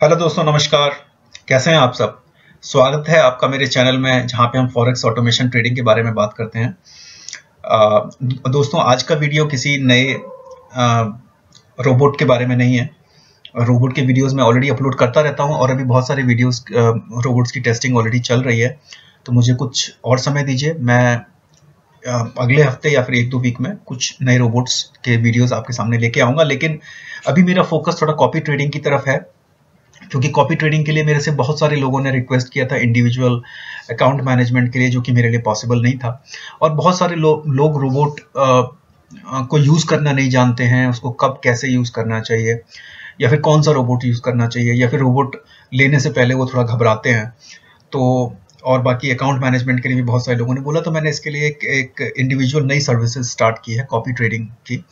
Hello दोस्तों नमस्कार। कैसे हैं आप सब? स्वागत है आपका मेरे चैनल में जहाँ पे हम फॉरेक्स ऑटोमेशन ट्रेडिंग के बारे में बात करते हैं। आ, दोस्तों आज का वीडियो किसी नए रोबोट के बारे में नहीं है। रोबोट के वीडियोस मैं ऑलरेडी अपलोड करता रहता हूँ और अभी बहुत सारे वीडियोस रोबोट्स की टेस्टिंग ऑलरेडी चल रही है। तो मुझे कुछ और समय दीजिए। मैं अगले हफ़्ते या फिर एक दो वीक में कुछ नए रोबोट्स के वीडियोस आपके सामने लेके आऊँगा। लेकिन अभी मेरा फोकस थोड़ा कॉपी ट्रेडिंग की तरफ़ है। क्योंकि कॉपी ट्रेडिंग के लिए मेरे से बहुत सारे लोगों ने रिक्वेस्ट किया था इंडिविजुअल अकाउंट मैनेजमेंट के लिए जो कि मेरे लिए पॉसिबल नहीं था। और बहुत सारे लो, लोग रोबोट को यूज़ करना नहीं जानते हैं उसको कब कैसे यूज़ करना चाहिए या फिर कौन सा रोबोट यूज़ करना चाहिए या फिर रोबोट लेने से पहले वो थोड़ा घबराते हैं। तो और बाकी अकाउंट मैनेजमेंट के लिए भी बहुत सारे लोगों ने बोला तो मैंने इसके लिए एक एक इंडिविजुअल नई सर्विसेज़ स्टार्ट की है कॉपी ट्रेडिंग की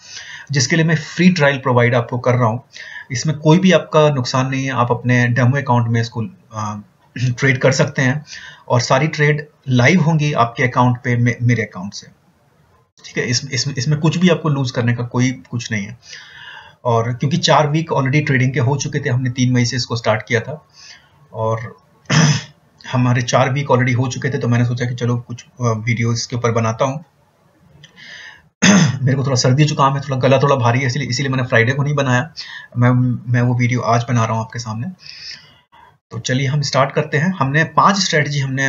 जिसके लिए मैं फ्री ट्रायल प्रोवाइड आपको कर रहा हूँ। इसमें कोई भी आपका नुकसान नहीं है आप अपने डेमो अकाउंट में इसको ट्रेड कर सकते हैं और सारी ट्रेड लाइव होंगी आपके अकाउंट पे मेरे अकाउंट से। ठीक है इस, इसमें इसमें कुछ भी आपको लूज करने का कोई कुछ नहीं है। और क्योंकि चार वीक ऑलरेडी ट्रेडिंग के हो चुके थे हमने तीन मई से इसको स्टार्ट किया था और हमारे चार वीक ऑलरेडी हो चुके थे तो मैंने सोचा कि चलो कुछ वीडियो इसके ऊपर बनाता हूँ। मेरे को थोड़ा सर्दी जुकाम है थोड़ा गला थोड़ा भारी है इसलिए इसीलिए मैंने फ्राइडे को नहीं बनाया। मैं मैं वो वीडियो आज बना रहा हूँ आपके सामने। तो चलिए हम स्टार्ट करते हैं। हमने पाँच स्ट्रेटजी हमने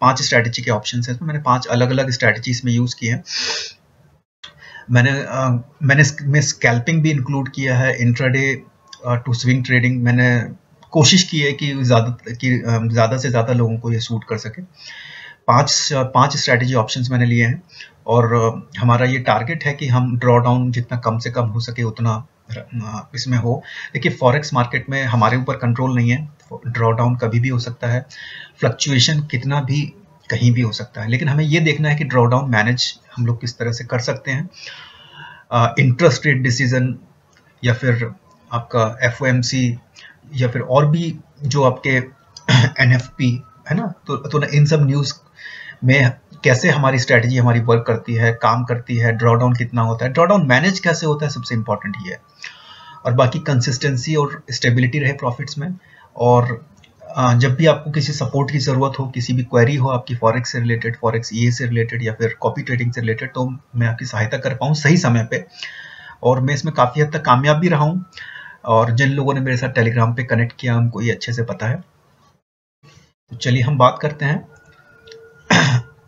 पाँच स्ट्रेटजी के ऑप्शन है। इसमें मैंने पाँच अलग अलग स्ट्रेटजी इसमें यूज़ किए हैं। मैंने आ, मैंने इसमें स्कैल्पिंग भी इंक्लूड किया है इंट्राडे टू स्विंग ट्रेडिंग मैंने कोशिश की है कि ज़्यादा कि ज़्यादा से ज़्यादा लोगों को ये सूट कर सके। पाँच पाँच स्ट्रैटेजी ऑप्शंस मैंने लिए हैं। और हमारा ये टारगेट है कि हम ड्रॉ डाउन जितना कम से कम हो सके उतना इसमें हो। देखिए फॉरेक्स मार्केट में हमारे ऊपर कंट्रोल नहीं है। ड्रॉ डाउन कभी भी हो सकता है। फ्लक्चुएशन कितना भी कहीं भी हो सकता है। लेकिन हमें ये देखना है कि ड्रॉ डाउन मैनेज हम लोग किस तरह से कर सकते हैं। इंटरेस्ट रेट डिसीज़न या फिर आपका FOMC या फिर और भी जो आपके एनएफपी है ना? तो, तो ना इन सब न्यूज़ में कैसे हमारी स्ट्रेटजी हमारी वर्क करती है, काम करती है ड्रॉडाउन कितना होता है ड्रॉडाउन मैनेज कैसे होता है सबसे इंपॉर्टेंट ये है। और बाकी कंसिस्टेंसी और स्टेबिलिटी रहे प्रॉफिट्स में। और जब भी आपको किसी सपोर्ट की ज़रूरत हो, किसी भी क्वेरी हो, आपकी फॉरेक्स से रिलेटेड फॉरेक्स ई से रिलेटेड या फिर कॉपी ट्रेडिंग से रिलेटेड तो मैं आपकी सहायता कर पाऊँ सही समय पर और मैं इसमें काफ़ी हद तक कामयाब भी रहा हूँ। और जिन लोगों ने मेरे साथ टेलीग्राम पे कनेक्ट किया, उनको ये अच्छे से पता है। तो चलिए हम बात करते हैं।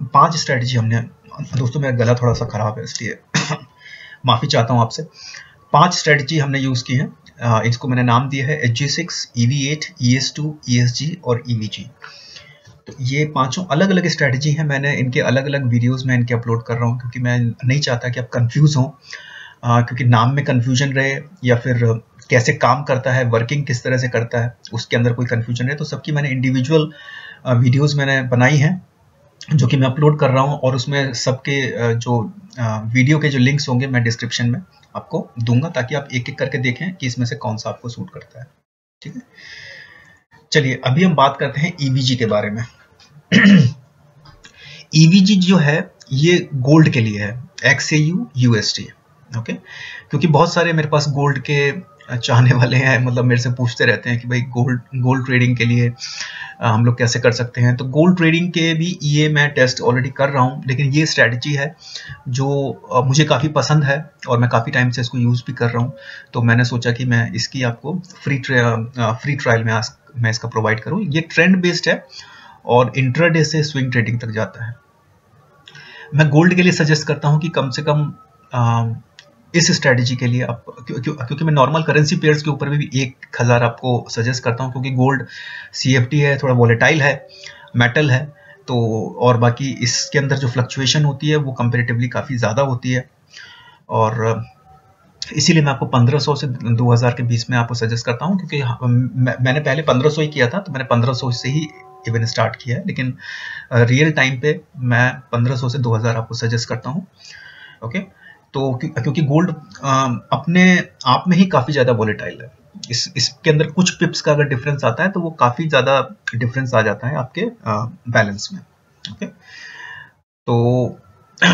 पाँच स्ट्रेटजी हमने, दोस्तों मेरा गला थोड़ा सा खराब है, इसलिए माफ़ी चाहता हूँ आपसे। पाँच स्ट्रेटजी हमने यूज़ की है। इसको मैंने नाम दिया है H G six E V eight E S two E S G और ई वी जी तो ये पाँचों अलग अलग स्ट्रेटजी हैं। मैंने इनके अलग अलग वीडियोस में इनके अपलोड कर रहा हूँ, क्योंकि मैं नहीं चाहता कि आप कंफ्यूज हों। क्योंकि नाम में कंफ्यूजन रहे या फिर कैसे काम करता है वर्किंग किस तरह से करता है, उसके अंदर कोई कन्फ्यूज़न रहे। तो सबकी मैंने इंडिविजुअल वीडियोज़ मैंने बनाई हैं। जो कि मैं अपलोड कर रहा हूँ और उसमें सबके जो वीडियो के जो लिंक्स होंगे मैं डिस्क्रिप्शन में आपको दूँगा ताकि आप एक एक करके देखें कि इसमें से कौन सा आपको सूट करता है। ठीक है? चलिए, अभी हम बात करते हैं ईवीजी के बारे में। ईवीजी जो है, ये गोल्ड के लिए है X A U UST okay क्योंकि बहुत सारे मेरे पास गोल्ड के चाहने वाले हैं मतलब मेरे से पूछते रहते हैं कि भाई गोल्ड गोल्ड ट्रेडिंग के लिए हम लोग कैसे कर सकते हैं। तो गोल्ड ट्रेडिंग के भी ये मैं टेस्ट ऑलरेडी कर रहा हूँ, लेकिन ये स्ट्रैटेजी है जो मुझे काफ़ी पसंद है और मैं काफ़ी टाइम से इसको यूज़ भी कर रहा हूँ। तो मैंने सोचा कि मैं इसकी आपको फ्री फ्री ट्रायल में मैं इसका प्रोवाइड करूँ। ये ट्रेंड बेस्ड है और इंट्राडे से स्विंग ट्रेडिंग तक जाता है। मैं गोल्ड के लिए सजेस्ट करता हूँ कि कम से कम इस स्ट्रेटजी के लिए आप क्यों, क्यों, क्योंकि मैं नॉर्मल करेंसी पेयर्स के ऊपर भी भी एक हज़ार आपको सजेस्ट करता हूँ क्योंकि गोल्ड सीएफटी है थोड़ा वॉलेटाइल है मेटल है तो और बाकी इसके अंदर जो फ्लक्चुएशन होती है वो कंपेरेटिवली काफ़ी ज़्यादा होती है। और इसीलिए मैं आपको 1500 से 2000 के बीच में आपको सजेस्ट करता हूँ क्योंकि मैंने पहले 1500 ही किया था तो मैंने 1500 से ही इवन स्टार्ट किया है लेकिन रियल टाइम पे मैं 1500 से 2000 आपको सजेस्ट करता हूँ ओके तो क्योंकि गोल्ड अपने आप में ही काफ़ी ज़्यादा वॉलेटाइल है। इस इसके अंदर कुछ पिप्स का अगर डिफरेंस आता है तो वो काफ़ी ज़्यादा डिफरेंस आ जाता है आपके बैलेंस में ओके तो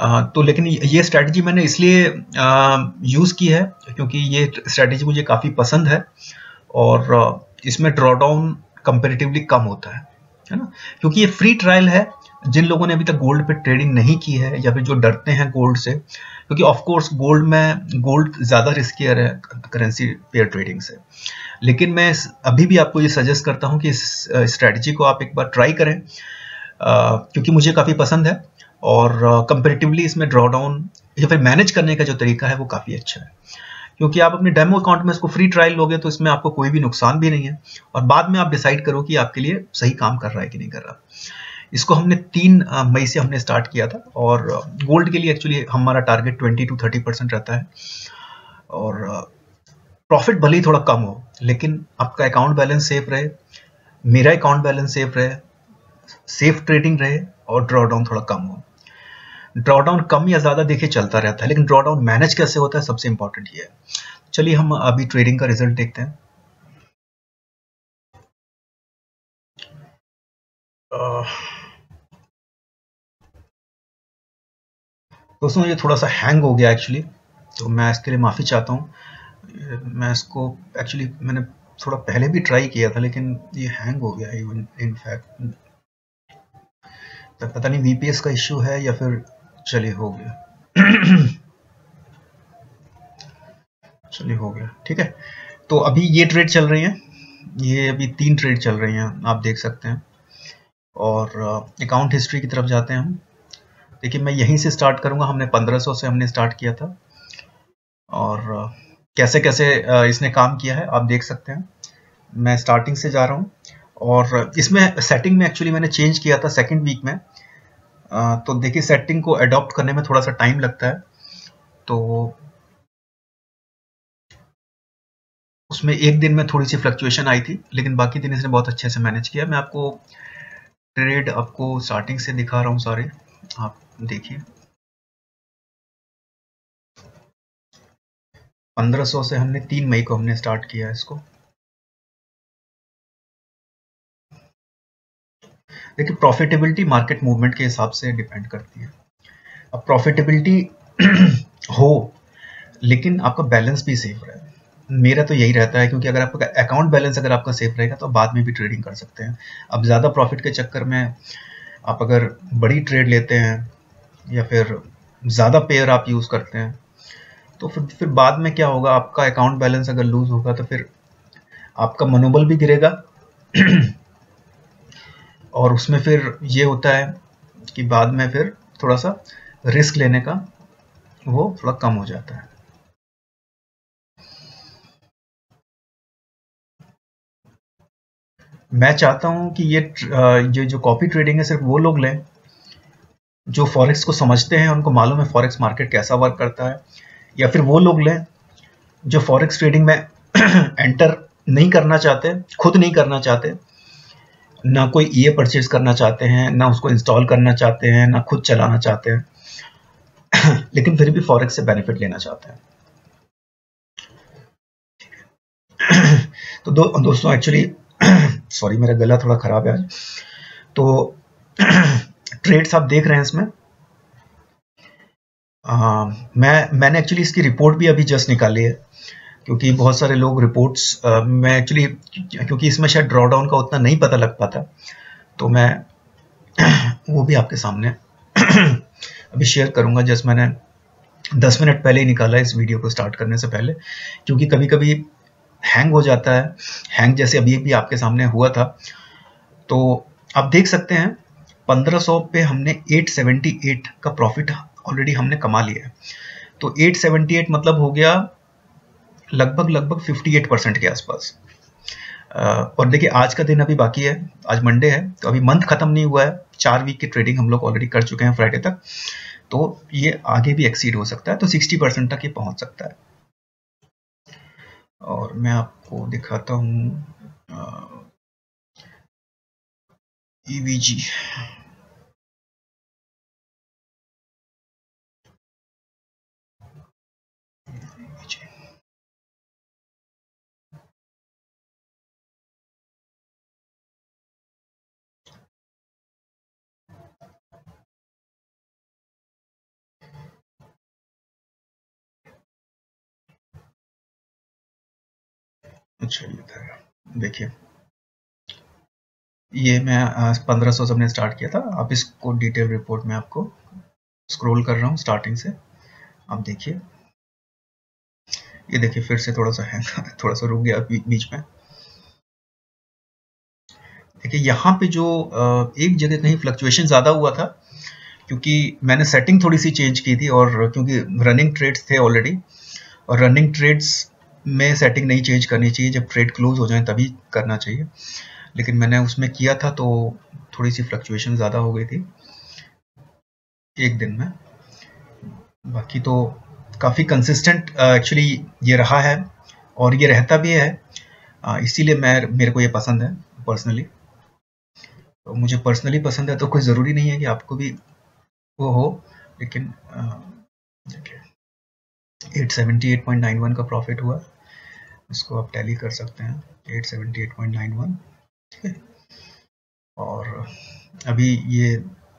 आ, तो लेकिन ये स्ट्रैटेजी मैंने इसलिए यूज़ की है क्योंकि ये स्ट्रैटेजी मुझे काफ़ी पसंद है और इसमें ड्रॉडाउन कंपेरेटिवली कम होता है है ना? क्योंकि ये फ्री ट्रायल है जिन लोगों ने अभी तक गोल्ड पे ट्रेडिंग नहीं की है या फिर जो डरते हैं गोल्ड से क्योंकि ऑफ़ कोर्स गोल्ड में गोल्ड ज़्यादा रिस्कियर है करेंसी पेयर ट्रेडिंग से। लेकिन मैं अभी भी आपको ये सजेस्ट करता हूँ कि इस स्ट्रैटेजी को आप एक बार ट्राई करें आ, क्योंकि मुझे काफ़ी पसंद है और कंपेरेटिवली इसमें ड्रॉ डाउन या फिर मैनेज करने का जो तरीका है वो काफ़ी अच्छा है। क्योंकि आप अपने डेमो अकाउंट में इसको फ्री ट्रायल लोगे तो इसमें आपको कोई भी नुकसान भी नहीं है और बाद में आप डिसाइड करो कि आपके लिए सही काम कर रहा है कि नहीं कर रहा। इसको हमने तीन मई से हमने स्टार्ट किया था और गोल्ड के लिए एक्चुअली हमारा target twenty to thirty percent रहता है। और प्रॉफिट भले ही थोड़ा कम हो, लेकिन आपका अकाउंट बैलेंस सेफ़ रहे, मेरा अकाउंट बैलेंस सेफ़ रहे सेफ़ ट्रेडिंग रहे और ड्रॉडाउन थोड़ा कम हो। ड्रॉडाउन कम या ज़्यादा देखिए चलता रहता है, लेकिन ड्रॉडाउन मैनेज कैसे होता है सबसे इंपॉर्टेंट ये है। चलिए हम अभी ट्रेडिंग का रिज़ल्ट देखते हैं। दोस्तों ये थोड़ा सा हैंग हो गया एक्चुअली तो मैं इसके लिए माफ़ी चाहता हूँ। मैं इसको एक्चुअली मैंने थोड़ा पहले भी ट्राई किया था, लेकिन ये हैंग हो गया इवन इनफैक्ट तो पता नहीं वीपीएस का इश्यू है या फिर चलिए हो गया। चलिए हो गया, ठीक है। तो अभी ये ट्रेड चल रही है। ये अभी तीन ट्रेड चल रही हैं, आप देख सकते हैं। और अकाउंट हिस्ट्री की तरफ़ जाते हैं हम। देखिए मैं यहीं से स्टार्ट करूँगा, हमने 1500 से हमने स्टार्ट किया था। और कैसे कैसे इसने काम किया है, आप देख सकते हैं। मैं स्टार्टिंग से जा रहा हूँ और इसमें सेटिंग में एक्चुअली मैंने चेंज किया था सेकेंड वीक में। तो देखिए सेटिंग को अडॉप्ट करने में थोड़ा सा टाइम लगता है। तो उसमें एक दिन में थोड़ी सी फ्लक्चुएशन आई थी, लेकिन बाकी दिन इसने बहुत अच्छे से मैनेज किया। मैं आपको ट्रेड आपको स्टार्टिंग से दिखा रहा हूँ सारे। आप देखिए। 1500 से हमने तीन मई को हमने स्टार्ट किया इसको। देखिए प्रॉफिटेबिलिटी मार्केट मूवमेंट के हिसाब से डिपेंड करती है। अब प्रॉफिटेबिलिटी हो, लेकिन आपका बैलेंस भी सेफ़ रहे। मेरा तो यही रहता है, क्योंकि अगर आपका अकाउंट बैलेंस अगर आपका सेफ़ रहेगा तो बाद में भी ट्रेडिंग कर सकते हैं। अब ज़्यादा प्रॉफिट के चक्कर में आप अगर बड़ी ट्रेड लेते हैं या फिर ज़्यादा पेयर आप यूज़ करते हैं तो फिर फिर बाद में क्या होगा? आपका अकाउंट बैलेंस अगर लूज होगा तो फिर आपका मनोबल भी गिरेगा। और उसमें फिर ये होता है कि बाद में फिर थोड़ा सा रिस्क लेने का वो थोड़ा कम हो जाता है। मैं चाहता हूँ कि ये ये जो कॉपी ट्रेडिंग है, सिर्फ़ वो लोग लें जो फॉरेक्स को समझते हैं, उनको मालूम है फॉरेक्स मार्केट कैसा वर्क करता है। या फिर वो लोग लें, जो फॉरेक्स ट्रेडिंग में एंटर नहीं करना चाहते, खुद नहीं करना चाहते, ना कोई ई परचेज करना चाहते हैं, ना उसको इंस्टॉल करना चाहते हैं, ना खुद चलाना चाहते हैं। लेकिन फिर भी फॉरेक्स से बेनिफिट लेना चाहते हैं। तो दो, दोस्तों एक्चुअली सॉरी मेरा गला थोड़ा खराब है आज। तो ट्रेड्स आप देख रहे हैं इसमें। आ, मैं मैंने एक्चुअली इसकी रिपोर्ट भी अभी जस्ट निकाली है क्योंकि बहुत सारे लोग रिपोर्ट्स मैं एक्चुअली क्योंकि इसमें शायद ड्रॉडाउन का उतना नहीं पता लग पाता तो मैं वो भी आपके सामने अभी शेयर करूँगा। जस्ट मैंने दस मिनट पहले ही निकाला इस वीडियो को स्टार्ट करने से पहले क्योंकि कभी कभी हैंग हो जाता है। हैंग जैसे अभी भी आपके सामने हुआ था। तो आप देख सकते हैं 1500 पे हमने 878 का प्रॉफिट ऑलरेडी हमने कमा लिया है। तो 878 मतलब हो गया लगभग लगभग 58 परसेंट के आसपास। और देखिए, आज का दिन अभी बाकी है, आज मंडे है तो अभी मंथ खत्म नहीं हुआ है। चार वीक की ट्रेडिंग हम लोग ऑलरेडी कर चुके हैं फ्राइडे तक तो ये आगे भी एक्सीड हो सकता है तो 60 परसेंट तक ये पहुँच सकता है। और मैं आपको दिखाता हूँ EVG चलिए अच्छा, देखिए। ये मैं पंद्रह सौ सबने स्टार्ट किया था। अब इसको डिटेल रिपोर्ट में आपको स्क्रॉल कर रहा हूँ स्टार्टिंग से। आप देखिए। ये देखिए, फिर से थोड़ा सा है, थोड़ा सा रुक गया बीच में। देखिए, यहाँ पे जो एक जगह कहीं फ्लक्चुएशन ज़्यादा हुआ था, क्योंकि मैंने सेटिंग थोड़ी सी चेंज की थी और क्योंकि रनिंग ट्रेड्स थे ऑलरेडी और रनिंग ट्रेड्स में सेटिंग नहीं चेंज करनी चाहिए। जब ट्रेड क्लोज हो जाए तभी करना चाहिए। लेकिन मैंने उसमें किया था तो थोड़ी सी फ्लक्चुएशन ज़्यादा हो गई थी, एक दिन में। बाकी तो काफ़ी कंसिस्टेंट एक्चुअली ये रहा है और ये रहता भी है। इसीलिए मैं, मेरे को ये पसंद है पर्सनली तो मुझे पर्सनली पसंद है तो कोई ज़रूरी नहीं है कि आपको भी वो हो, लेकिन eight seventy eight point nine one का प्रॉफिट हुआ, इसको आप टैली कर सकते हैं eight seventy eight point nine one और अभी ये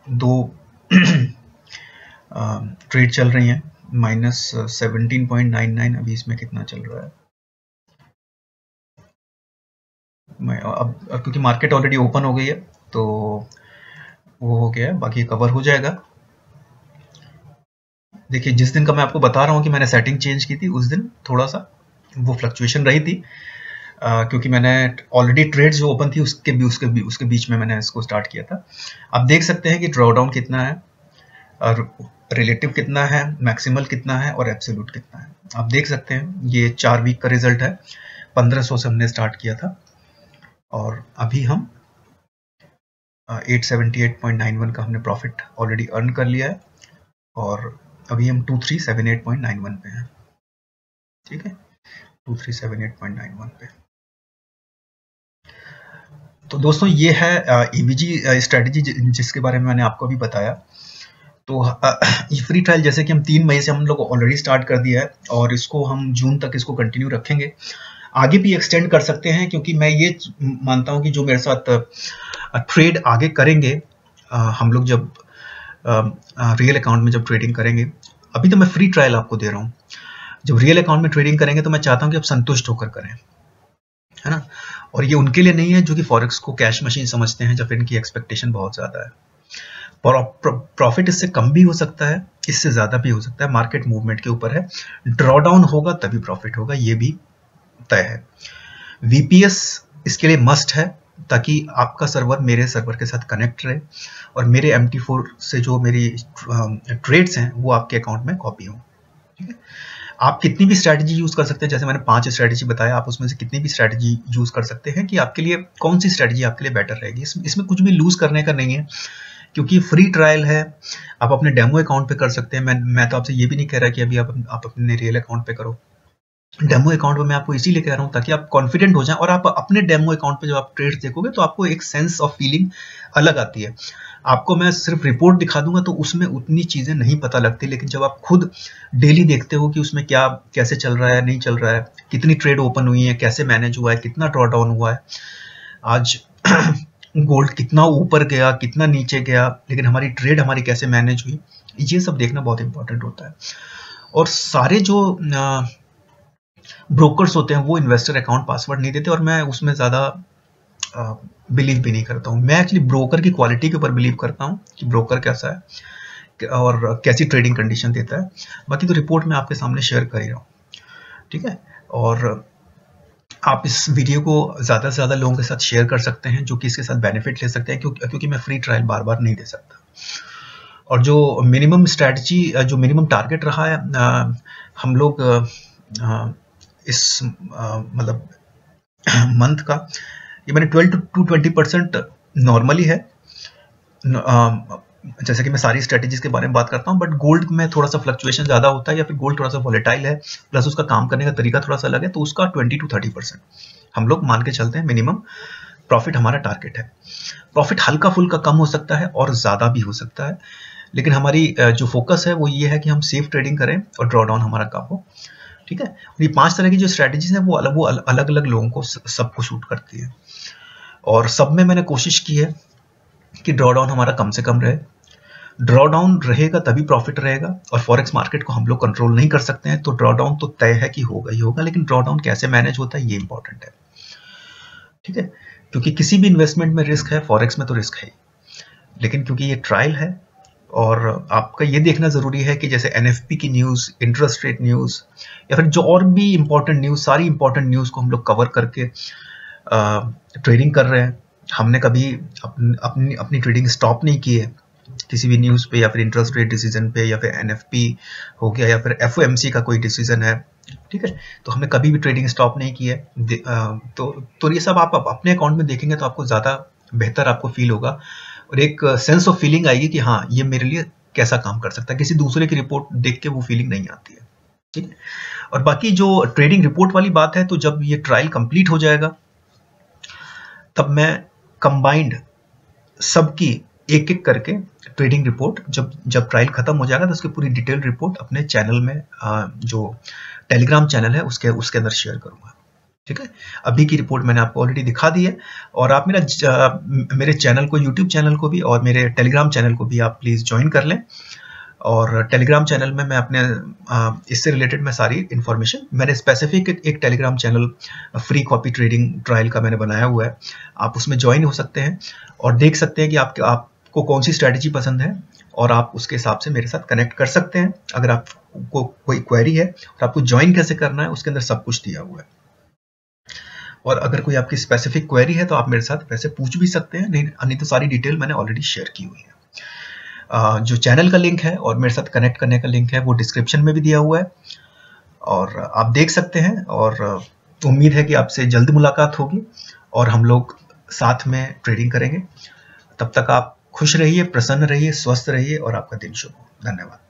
दो ट्रेड चल रही हैं। Minus seventeen point nine nine अभी इसमें कितना चल रहा है? मैं अब, क्योंकि मार्केट ऑलरेडी ओपन हो गई है तो वो हो गया है बाकी कवर हो जाएगा। देखिए जिस दिन का मैं आपको बता रहा हूँ कि मैंने सेटिंग चेंज की थी उस दिन थोड़ा सा वो फ्लक्चुएशन रही थी। क्योंकि मैंने ऑलरेडी ट्रेड जो ओपन थी, उसके भी उसके भी, उसके बीच में मैंने इसको स्टार्ट किया था। आप देख सकते हैं कि ड्रॉडाउन कितना है, और रिलेटिव कितना है मैक्सिमल कितना है, और एब्सोल्यूट कितना है। आप देख सकते हैं, ये चार वीक का रिज़ल्ट है। 1500 से हमने स्टार्ट किया था, और अभी हम 878.91 का हमने प्रॉफिट ऑलरेडी अर्न कर लिया है, और अभी हम 2378.91 पे हैं। ठीक है? 2378.91 पे। तो दोस्तों, ये है ईवीजी स्ट्रेटजी जिसके बारे में मैंने आपको अभी बताया। तो फ्री ट्रायल जैसे कि हम तीन मई से हम लोग ऑलरेडी स्टार्ट कर दिया है और इसको हम जून तक इसको कंटिन्यू रखेंगे। आगे भी एक्सटेंड कर सकते हैं क्योंकि मैं ये मानता हूँ कि जो मेरे साथ ट्रेड आगे करेंगे हम लोग जब रियल अकाउंट में जब ट्रेडिंग करेंगे। अभी तो मैं फ्री ट्रायल आपको दे रहा हूँ। जब रियल अकाउंट में ट्रेडिंग करेंगे तो मैं चाहता हूँ कि आप संतुष्ट होकर करें। है ना? और ये उनके लिए नहीं है, जो कि फॉरेक्स को कैश मशीन समझते हैं, जब इनकी एक्सपेक्टेशन बहुत ज़्यादा है। प्रॉफिट इससे कम भी हो सकता है, इससे ज़्यादा भी हो सकता है मार्केट मूवमेंट के ऊपर है। ड्रॉडाउन होगा, तभी प्रॉफिट होगा, ये भी तय है। वीपीएस इसके लिए मस्ट है, ताकि आपका सर्वर मेरे सर्वर के साथ कनेक्ट रहे, और मेरे एम से जो मेरी ट्रेड्स हैं, वो आपके अकाउंट में कॉपी हों। ठीक है? आप कितनी भी स्ट्रैटेजी यूज़ कर सकते हैं, जैसे मैंने पाँच स्ट्रैटेजी बताया, आप उसमें से कितनी भी स्ट्रैटेजी यूज़ कर सकते हैं कि आपके लिए कौन सी स्ट्रैटेजी आपके लिए बेटर रहेगी। इसमें इसमें कुछ भी लूज करने का नहीं है, क्योंकि फ्री ट्रायल है, आप अपने डेमो अकाउंट पे कर सकते हैं। मैं मैं तो आपसे ये भी नहीं कह रहा कि अभी आप आप अपने रियल अकाउंट पे करो। डेमो अकाउंट में मैं आपको इसीलिए कह रहा हूँ ताकि आप कॉन्फिडेंट हो जाएँ और आप अपने डेमो अकाउंट पे जब आप ट्रेड्स देखोगे तो आपको एक सेंस ऑफ़ फीलिंग अलग आती है। आपको मैं सिर्फ़ रिपोर्ट दिखा दूँगा तो उसमें उतनी चीज़ें नहीं पता लगती, लेकिन जब आप खुद डेली देखते हो कि उसमें क्या, कैसे चल रहा है, नहीं चल रहा है, कितनी ट्रेड ओपन हुई है, कैसे मैनेज हुआ है, कितना ड्रॉ डाउन हुआ है, आज गोल्ड कितना ऊपर गया, कितना नीचे गया, लेकिन हमारी ट्रेड हमारी कैसे मैनेज हुई, ये सब देखना बहुत इंपॉर्टेंट होता है। और सारे जो ब्रोकर्स होते हैं, वो इन्वेस्टर अकाउंट पासवर्ड नहीं देते, और मैं उसमें ज़्यादा बिलीव भी नहीं करता हूँ। मैं एक्चुअली ब्रोकर की क्वालिटी के ऊपर बिलीव करता हूँ कि ब्रोकर कैसा है और कैसी ट्रेडिंग कंडीशन देता है। बाकी तो रिपोर्ट में आपके सामने शेयर कर ही रहा हूँ। ठीक है? और आप इस वीडियो को ज़्यादा से ज़्यादा लोगों के साथ शेयर कर सकते हैं जो कि इसके साथ बेनिफिट ले सकते हैं क्योंकि क्योंकि मैं फ्री ट्रायल बार बार नहीं दे सकता। और जो मिनिमम स्ट्रैटेजी जो मिनिमम टारगेट रहा है आ, हम लोग आ, इस मतलब मंथ का ये मैंने twelve to twenty percent normally है। जैसे कि मैं सारी स्ट्रेटेजीज के बारे में बात करता हूँ बट गोल्ड में थोड़ा सा फ्लक्चुएशन ज़्यादा होता है या फिर गोल्ड थोड़ा सा वॉलेटाइल है प्लस उसका काम करने का तरीका थोड़ा सा अलग है तो उसका ट्वेंटी टू थर्टी परसेंट हम लोग मान के चलते हैं मिनिमम प्रॉफिट हमारा टारगेट है। प्रॉफिट हल्का फुल्का कम हो सकता है और ज़्यादा भी हो सकता है, लेकिन हमारी जो फोकस है वो ये है कि हम सेफ़ ट्रेडिंग करें और ड्रॉ डाउन हमारा कम हो। ठीक है? और ये पाँच तरह की जो स्ट्रेटेजीज है, वो अलग वो अलग अलग लोगों को सबको शूट करती है। और सब में मैंने कोशिश की है कि ड्रॉ डाउन हमारा कम से कम रहे। ड्रॉ डाउन रहेगा तभी प्रॉफिट रहेगा, और फॉरेक्स मार्केट को हम लोग कंट्रोल नहीं कर सकते हैं तो ड्रॉ डाउन तो तय है कि होगा ही होगा, लेकिन ड्रॉ डाउन कैसे मैनेज होता है, ये इंपॉर्टेंट है। ठीक है? क्योंकि किसी भी इन्वेस्टमेंट में रिस्क है फॉरेक्स में तो रिस्क है लेकिन क्योंकि ये ट्रायल है और आपका ये देखना ज़रूरी है कि जैसे एनएफपी की न्यूज़ इंटरेस्ट रेट न्यूज़ या फिर जो और भी इंपॉर्टेंट न्यूज़ सारी इंपॉर्टेंट न्यूज़ को हम लोग कवर करके ट्रेडिंग कर रहे हैं। हमने कभी अपनी अपनी अपनी ट्रेडिंग स्टॉप नहीं की है किसी भी न्यूज़ पे या फिर इंटरेस्ट रेट डिसीज़न पे या फिर एनएफपी हो गया या फिर एफओएमसी का कोई डिसीज़न है, ठीक है? तो हमने कभी भी ट्रेडिंग स्टॉप नहीं की है। तो तो ये सब आप अपने अकाउंट में देखेंगे तो आपको ज़्यादा बेहतर आपको फील होगा। और एक सेंस ऑफ़ फीलिंग आएगी कि हाँ ये मेरे लिए कैसा काम कर सकता है। किसी दूसरे की रिपोर्ट देख के वो फीलिंग नहीं आती है। ठीक और बाकी जो ट्रेडिंग रिपोर्ट वाली बात है तो जब ये ट्रायल कंप्लीट हो जाएगा, तब मैं कंबाइंड सबकी एक एक करके ट्रेडिंग रिपोर्ट जब जब ट्रायल खत्म हो जाएगा तो उसकी पूरी डिटेल रिपोर्ट अपने चैनल में जो टेलीग्राम चैनल है, उसके उसके अंदर शेयर करूँगा। ठीक है? अभी की रिपोर्ट मैंने आपको ऑलरेडी दिखा दी है। और आप मेरा मेरे चैनल को यूट्यूब चैनल को भी और मेरे टेलीग्राम चैनल को भी आप प्लीज़ ज्वाइन कर लें। और टेलीग्राम चैनल में मैं अपने इससे रिलेटेड मैं सारी इन्फॉर्मेशन मैंने स्पेसिफिक एक Telegram channel free copy trading trial का मैंने बनाया हुआ है। आप उसमें ज्वाइन हो सकते हैं और देख सकते हैं कि आप आपको कौन सी स्ट्रैटेजी पसंद है और आप उसके हिसाब से मेरे साथ कनेक्ट कर सकते हैं। अगर आपको कोई क्वेरी है और आपको ज्वाइन कैसे करना है, उसके अंदर सब कुछ दिया हुआ है। और अगर कोई आपकी स्पेसिफिक क्वेरी है तो आप मेरे साथ वैसे पूछ भी सकते हैं। नहीं नहीं तो सारी डिटेल मैंने ऑलरेडी शेयर की हुई है। जो चैनल का लिंक है और मेरे साथ कनेक्ट करने का लिंक है, वो डिस्क्रिप्शन में भी दिया हुआ है। और आप देख सकते हैं और उम्मीद है कि आपसे जल्द मुलाकात होगी और हम लोग साथ में ट्रेडिंग करेंगे। तब तक आप खुश रहिए, प्रसन्न रहिए, स्वस्थ रहिए और आपका दिन शुभ हो। धन्यवाद।